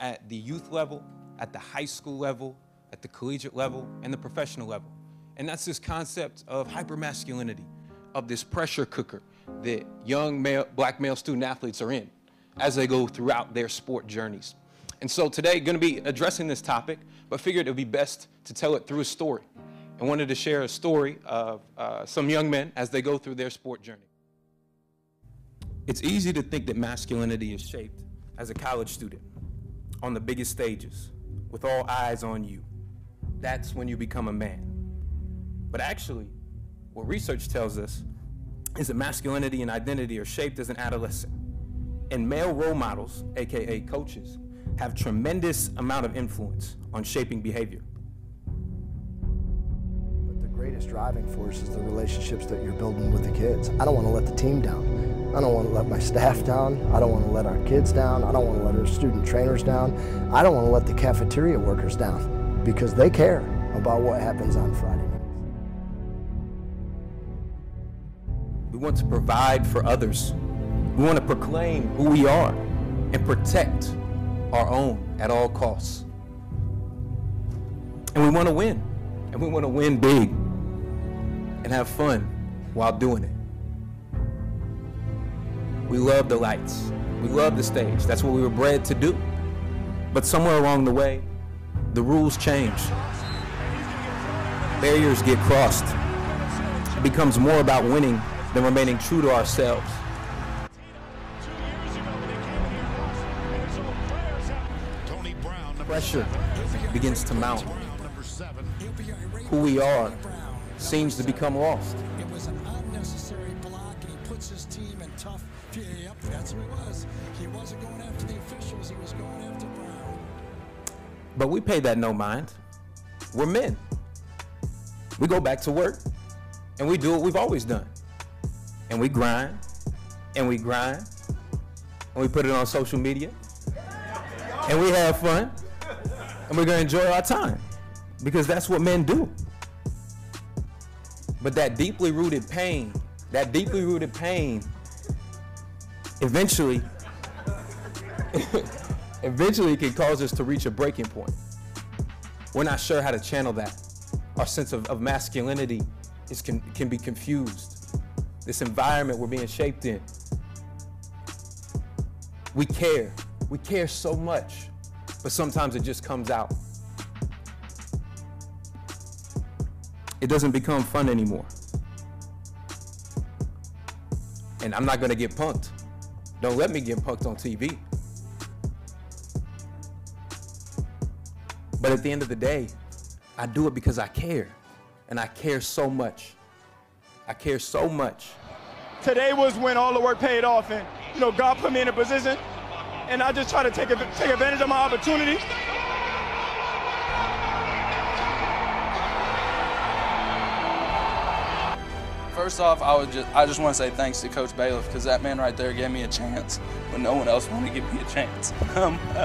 at the youth level, at the high school level, at the collegiate level, and the professional level. And that's this concept of hypermasculinity, of this pressure cooker that young male, black male student athletes are in as they go throughout their sport journeys. And so today, going to be addressing this topic, but figured it would be best to tell it through a story. I wanted to share a story of uh, some young men as they go through their sport journey. It's easy to think that masculinity is shaped as a college student on the biggest stages with all eyes on you. That's when you become a man. But actually, what research tells us is that masculinity and identity are shaped as an adolescent. And male role models, aka coaches, have tremendous amount of influence on shaping behavior. Greatest driving force is the relationships that you're building with the kids. I don't want to let the team down. I don't want to let my staff down. I don't want to let our kids down. I don't want to let our student trainers down. I don't want to let the cafeteria workers down because they care about what happens on Friday nights. We want to provide for others. We want to proclaim who we are and protect our own at all costs. And we want to win. And we want to win big and have fun while doing it. We love the lights. We love the stage. That's what we were bred to do. But somewhere along the way, the rules change. Barriers get crossed. It becomes more about winning than remaining true to ourselves. Pressure begins to mount. Who we are seems to become lost. It was an unnecessary block, and he puts his team in tough. Yep, that's who he was. He wasn't going after the officials, he was going after Brown. But we pay that no mind. We're men. We go back to work and we do what we've always done. And we grind and we grind and we put it on social media and we have fun and we're going to enjoy our time because that's what men do. But that deeply rooted pain, that deeply rooted pain, eventually, eventually can cause us to reach a breaking point. We're not sure how to channel that. Our sense of, of masculinity is can, can be confused. This environment we're being shaped in. We care. We care so much, but sometimes it just comes out. It doesn't become fun anymore. And I'm not gonna get punked. Don't let me get punked on TV. But at the end of the day, I do it because I care. And I care so much. I care so much. Today was when all the work paid off, and you know God put me in a position, and I just try to take take advantage of my opportunity. First off, I would just I just want to say thanks to Coach Bailiff because that man right there gave me a chance when no one else wanted to give me a chance. Um,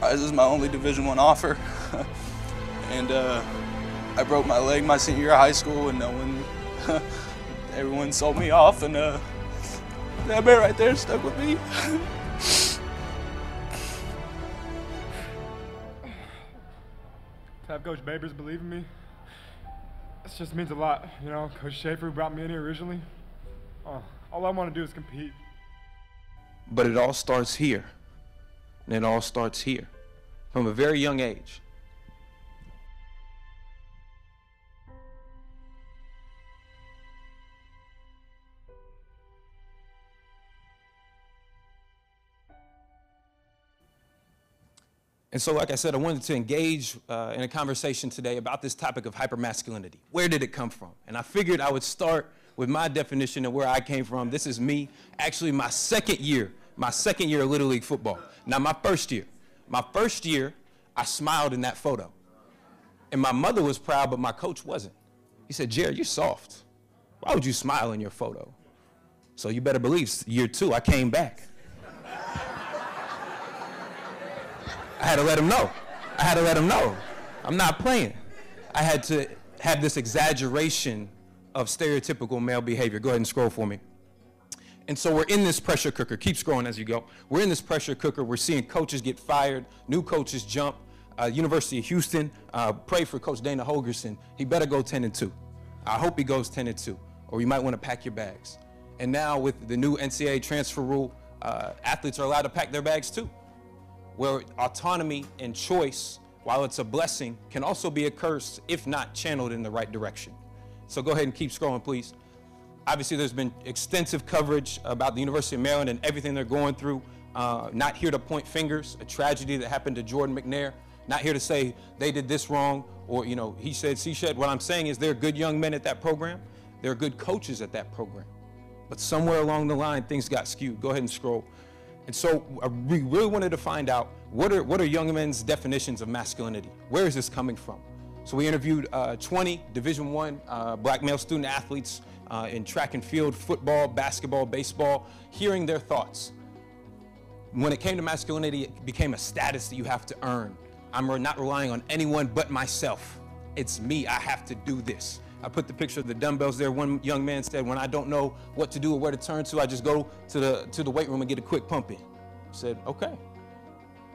this is my only Division One offer, and uh, I broke my leg my senior year of high school, and no one, everyone sold me off, and uh, that man right there stuck with me. have Coach Babers believe in me, this just means a lot. You know, Coach Schaefer brought me in here originally. Oh, all I want to do is compete. But it all starts here. And it all starts here from a very young age. And so, like I said, I wanted to engage uh, in a conversation today about this topic of hypermasculinity. Where did it come from? And I figured I would start with my definition of where I came from. This is me, actually, my second year, my second year of Little League football. Now, my first year. My first year, I smiled in that photo. And my mother was proud, but my coach wasn't. He said, Jarrod, you're soft. Why would you smile in your photo? So you better believe, year two, I came back. I had to let him know. I had to let him know. I'm not playing. I had to have this exaggeration of stereotypical male behavior. Go ahead and scroll for me. And so we're in this pressure cooker. Keep scrolling as you go. We're in this pressure cooker. We're seeing coaches get fired, new coaches jump. Uh, University of Houston, uh, pray for Coach Dana Holgorsen. He better go 10 and 2. I hope he goes 10 and 2, or you might want to pack your bags. And now with the new NCAA transfer rule, uh, athletes are allowed to pack their bags too. Where autonomy and choice, while it's a blessing, can also be a curse if not channeled in the right direction. So go ahead and keep scrolling, please. Obviously, there's been extensive coverage about the University of Maryland and everything they're going through. Uh, not here to point fingers, a tragedy that happened to Jordan McNair. Not here to say they did this wrong or, you know, he said, she said. What I'm saying is there are good young men at that program. There are good coaches at that program. But somewhere along the line, things got skewed. Go ahead and scroll. And so uh, we really wanted to find out what are, what are young men's definitions of masculinity? Where is this coming from? So we interviewed uh, 20 Division One uh, black male student athletes uh, in track and field, football, basketball, baseball, hearing their thoughts. When it came to masculinity, it became a status that you have to earn. I'm not relying on anyone but myself. It's me. I have to do this. I put the picture of the dumbbells there. One young man said, when I don't know what to do or where to turn to, I just go to the, to the weight room and get a quick pump in. I said, okay.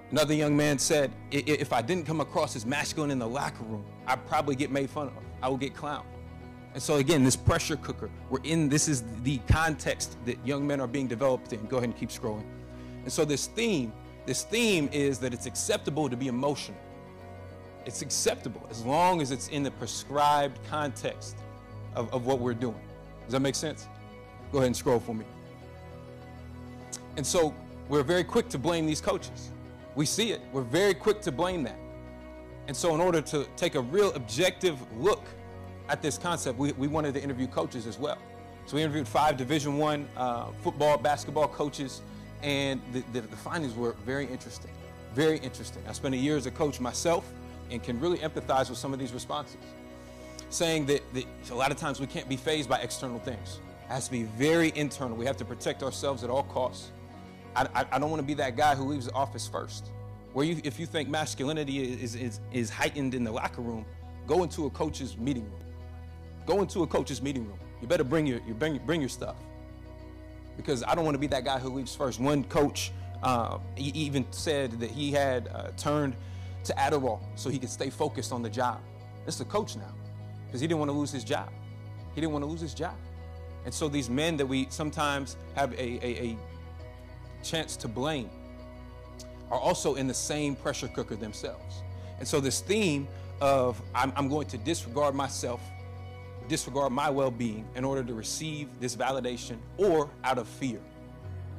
Another young man said, if I didn't come across as masculine in the locker room, I'd probably get made fun of. I would get clowned. And so again, this pressure cooker, we're in, this is the context that young men are being developed in. Go ahead and keep scrolling. And so this theme, this theme is that it's acceptable to be emotional. It's acceptable as long as it's in the prescribed context of, of what we're doing. Does that make sense? Go ahead and scroll for me. And so we're very quick to blame these coaches. We see it. We're very quick to blame that. And so in order to take a real objective look at this concept, we, we wanted to interview coaches as well. So we interviewed five Division One uh, football, basketball coaches, and the, the, the findings were very interesting. Very interesting. I spent a year as a coach myself and can really empathize with some of these responses. Saying that, that a lot of times we can't be phased by external things. It has to be very internal. We have to protect ourselves at all costs. I, I, I don't want to be that guy who leaves the office first. Where you, if you think masculinity is, is, is heightened in the locker room, go into a coach's meeting room. Go into a coach's meeting room. You better bring your, you bring, bring your stuff. Because I don't want to be that guy who leaves first. One coach uh, he even said that he had uh, turned to Adderall so he could stay focused on the job. Is a coach now because he didn't want to lose his job. He didn't want to lose his job. And so these men that we sometimes have a, a, a chance to blame are also in the same pressure cooker themselves. And so this theme of I'm, I'm going to disregard myself, disregard my well-being in order to receive this validation or out of fear.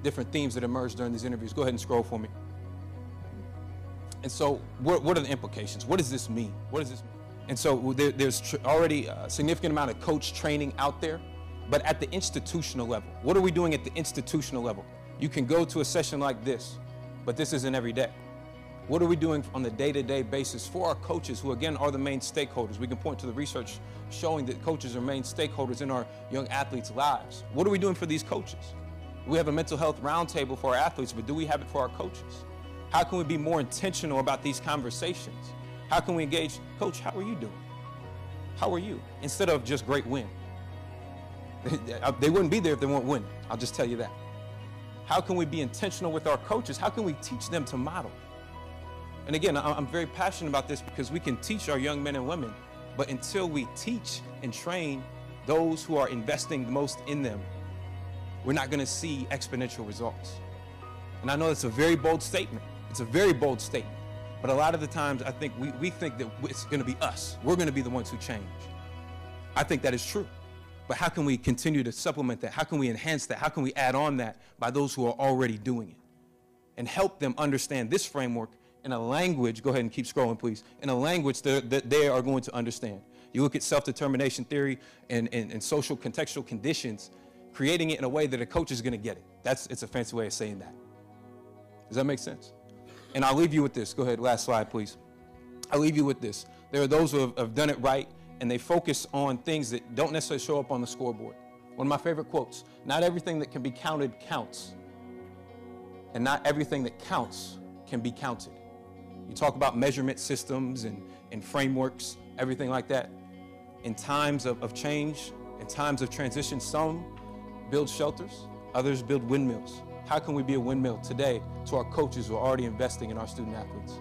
Different themes that emerge during these interviews. Go ahead and scroll for me. And so what, what are the implications? What does this mean? What does this mean? And so there, there's already a significant amount of coach training out there, but at the institutional level, what are we doing at the institutional level? You can go to a session like this, but this isn't every day. What are we doing on the day-to-day basis for our coaches who again are the main stakeholders? We can point to the research showing that coaches are main stakeholders in our young athletes' lives. What are we doing for these coaches? We have a mental health roundtable for our athletes, but do we have it for our coaches? How can we be more intentional about these conversations? How can we engage, Coach, how are you doing? How are you? Instead of just great win. they wouldn't be there if they weren't winning. I'll just tell you that. How can we be intentional with our coaches? How can we teach them to model? And again, I'm very passionate about this because we can teach our young men and women, but until we teach and train those who are investing the most in them, we're not going to see exponential results. And I know that's a very bold statement. It's a very bold statement. But a lot of the times, I think we, we think that it's going to be us. We're going to be the ones who change. I think that is true. But how can we continue to supplement that? How can we enhance that? How can we add on that by those who are already doing it? And help them understand this framework in a language, go ahead and keep scrolling, please, in a language that, they are going to understand. You look at self-determination theory and, and, and social contextual conditions, creating it in a way that a coach is going to get it. That's, it's a fancy way of saying that. Does that make sense? And I'll leave you with this. Go ahead, last slide, please. I'll leave you with this. There are those who have, have done it right, and they focus on things that don't necessarily show up on the scoreboard. One of my favorite quotes Not everything that can be counted counts, and not everything that counts can be counted. You talk about measurement systems and, and frameworks, everything like that. In times of, of change, in times of transition, some build shelters, Others build windmills. How can we be a windmill today to our coaches who are already investing in our student athletes?